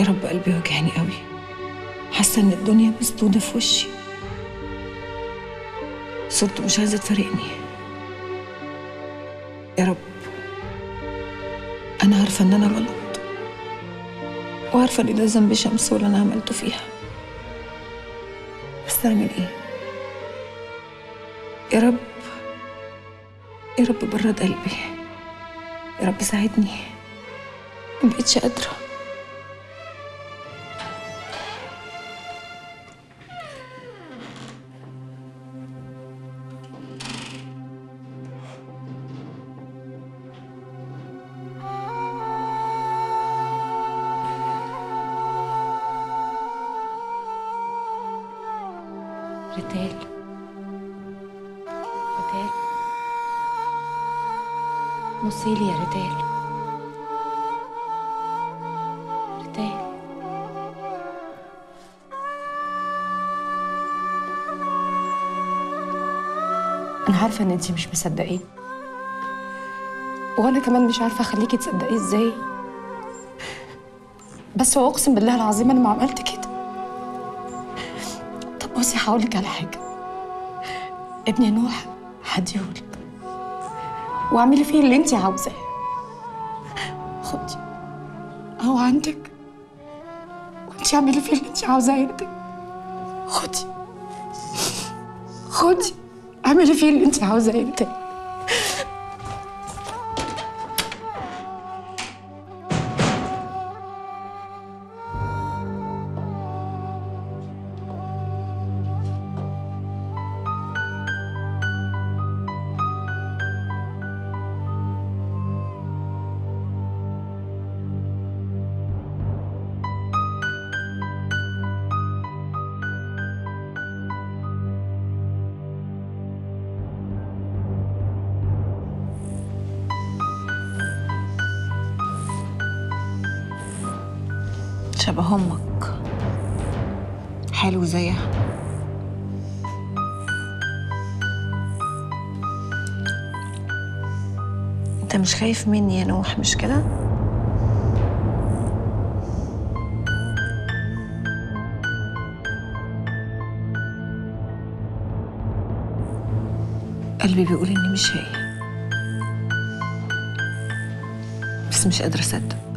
يا رب قلبي وجعني قوي. حاسة إن الدنيا مسدودة في وشي. صورته مش عايزة تفارقني. يا رب. أنا عارفة إن أنا غلط. وعارفة إن ده ذنب شمس واللي أنا عملته فيها. بس أعمل إيه؟ يا رب. يا رب برد قلبي. يا رب ساعدني. مبقتش قادرة. ريتال ريتال بصيلي يا ريتال. ريتال. أنا عارفة إن أنتي مش مصدقين وأنا كمان مش عارفة أخليكي تصدقي إزاي. بس هو أقسم بالله العظيم أنا ما عملت كده. بصي هقولك على حاجة. ابني نوح هديهولك واعملي فيه اللي أنتي عاوزاه. خدي. أهو عندك. وأنتي اعملي فيه اللي أنتي عاوزاه يا. خدي. خدي. اعملي فيه اللي انت عاوزاه انت شبه أمك. حلو زيها. أنت مش خايف مني يا نوح مش كده؟ قلبي بيقول إني مش هي. بس مش قادرة أصدق.